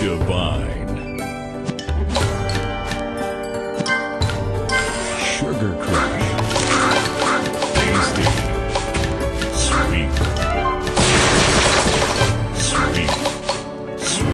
Goodbye.